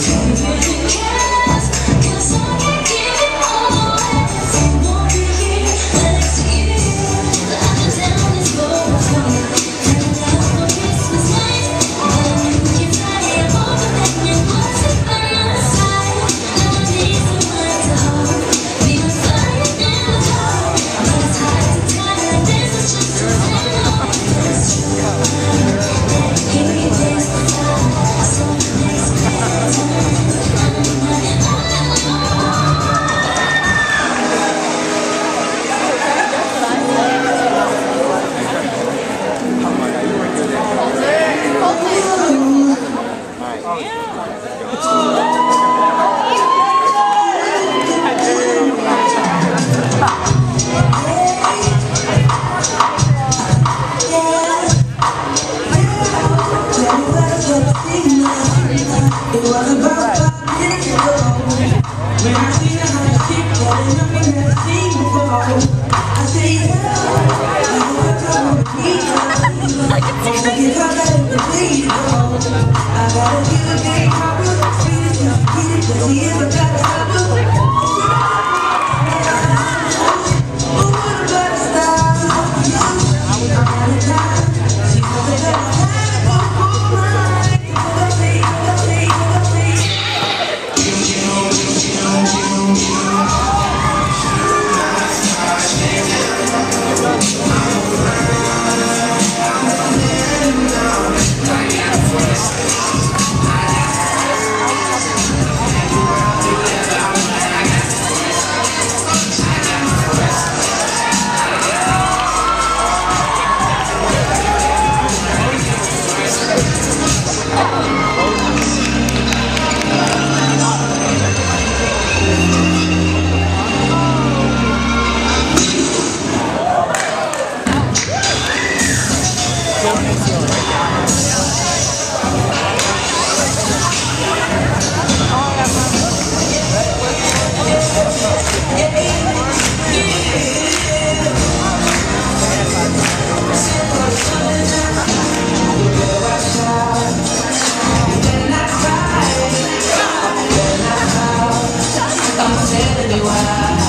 情人节 I see the hot chick rolling up in that scene before, tell.